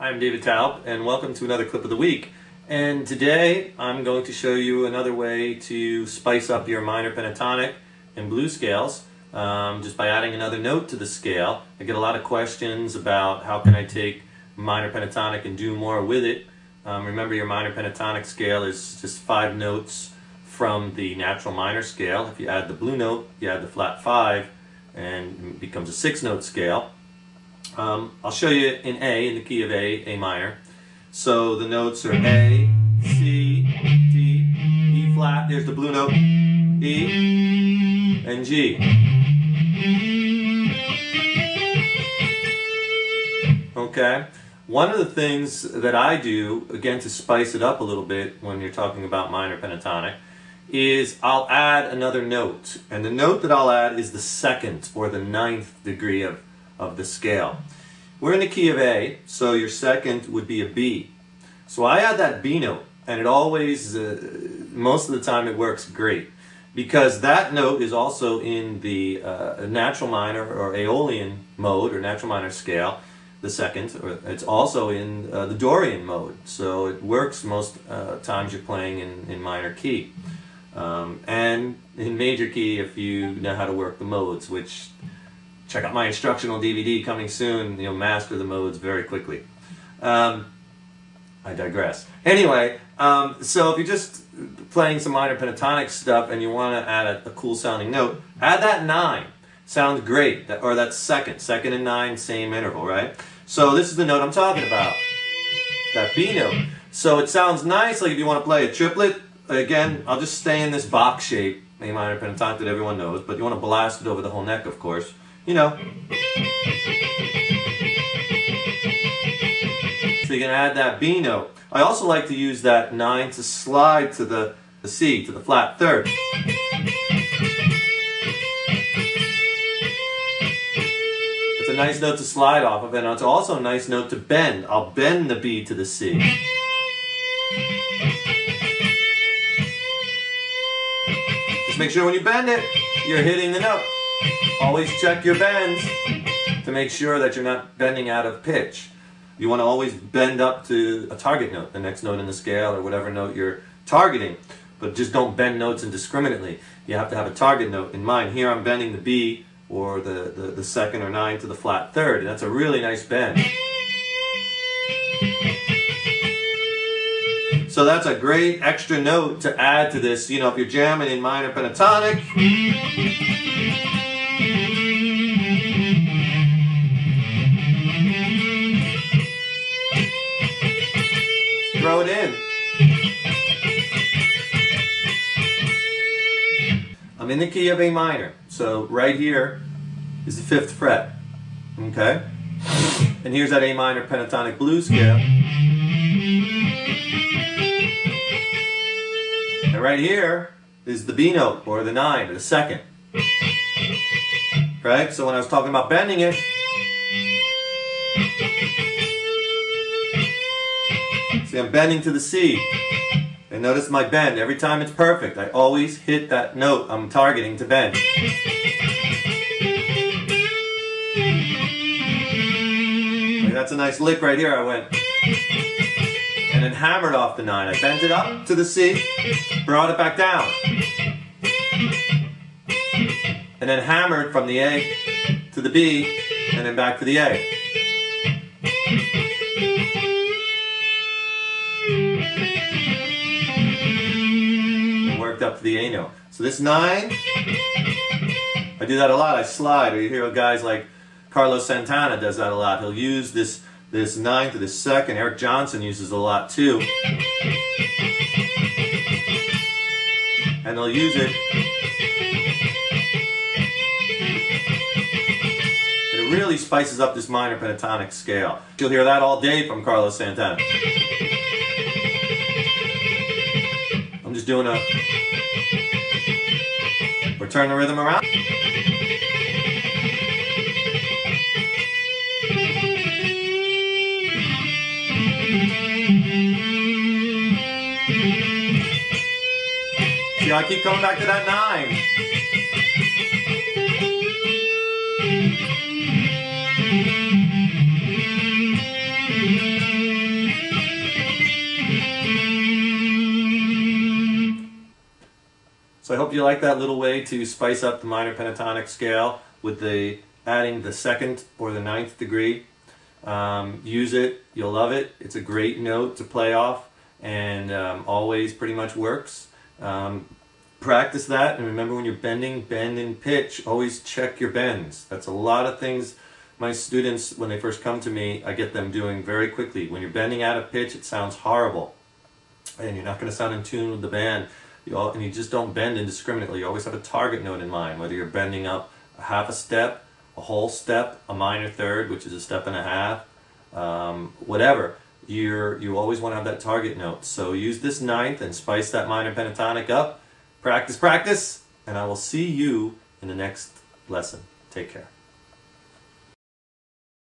I'm David Taub, and welcome to another clip of the week. And today I'm going to show you another way to spice up your minor pentatonic and blues scales um, just by adding another note to the scale. I get a lot of questions about how can I take minor pentatonic and do more with it. Um, remember your minor pentatonic scale is just five notes from the natural minor scale. If you add the blue note, you add the flat five, and it becomes a six note scale. Um, I'll show you in A, in the key of A, A minor. So the notes are A, C, D, E flat, there's the blue note, E, and G. Okay? One of the things that I do, again to spice it up a little bit when you're talking about minor pentatonic, is I'll add another note. And the note that I'll add is the second or the ninth degree of of the scale. We're in the key of A, so your second would be a B. So I add that B note, and it always, uh, most of the time, it works great because that note is also in the uh, natural minor or Aeolian mode or natural minor scale, the second, or it's also in uh, the Dorian mode. So it works most uh, times you're playing in, in minor key. Um, and in major key if you know how to work the modes, which check out my instructional DVD coming soon. You'll master the modes very quickly. Um, I digress. Anyway, um, so if you're just playing some minor pentatonic stuff and you want to add a, a, cool sounding note, add that nine. Sounds great. That, or that second. Second and nine, same interval, right? So this is the note I'm talking about. That B note. So it sounds nice, like if you want to play a triplet, again, I'll just stay in this box shape, A minor pentatonic that everyone knows, but you want to blast it over the whole neck, of course you know. So you can add that B note. I also like to use that 9 to slide to the, the C, to the flat third. It's a nice note to slide off of, and it's also a nice note to bend. I'll bend the B to the C. Just make sure when you bend it, you're hitting the note. Always check your bends to make sure that you're not bending out of pitch. You want to always bend up to a target note, the next note in the scale or whatever note you're targeting. But just don't bend notes indiscriminately. You have to have a target note in mind. Here I'm bending the B or the, the, the second or nine to the flat third. And that's a really nice bend. So that's a great extra note to add to this. You know, if you're jamming in minor pentatonic, throw it in. I'm in the key of A minor. So right here is the fifth fret. Okay? And here's that A minor pentatonic blues scale. And right here is the B note, or the nine, or the second. Right? So when I was talking about bending it, See, I'm bending to the C. And notice my bend. Every time it's perfect. I always hit that note I'm targeting to bend. That's a nice lick right here. I went and then hammered off the 9. I bent it up to the C, brought it back down. And then hammered from the A to the B, and then back to the A. up to the A note. So this nine, I do that a lot. I slide, or you hear guys like Carlos Santana does that a lot. He'll use this this nine to the second. Eric Johnson uses a lot too. And they'll use it. It really spices up this minor pentatonic scale. You'll hear that all day from Carlos Santana. I'm just doing a turn the rhythm around. See, I keep coming back to that nine. So I hope you like that little way to spice up the minor pentatonic scale with the adding the second or the ninth degree. Um, use it, you'll love it. It's a great note to play off and um, always pretty much works. Um, practice that and remember when you're bending, bend in pitch. Always check your bends. That's a lot of things my students, when they first come to me, I get them doing very quickly. When you're bending out of pitch, it sounds horrible. And you're not going to sound in tune with the band. You all, and you just don't bend indiscriminately. You always have a target note in mind, whether you're bending up a half a step, a whole step, a minor third, which is a step and a half, um, whatever. You're, you always want to have that target note. So use this ninth and spice that minor pentatonic up. Practice, practice, and I will see you in the next lesson. Take care.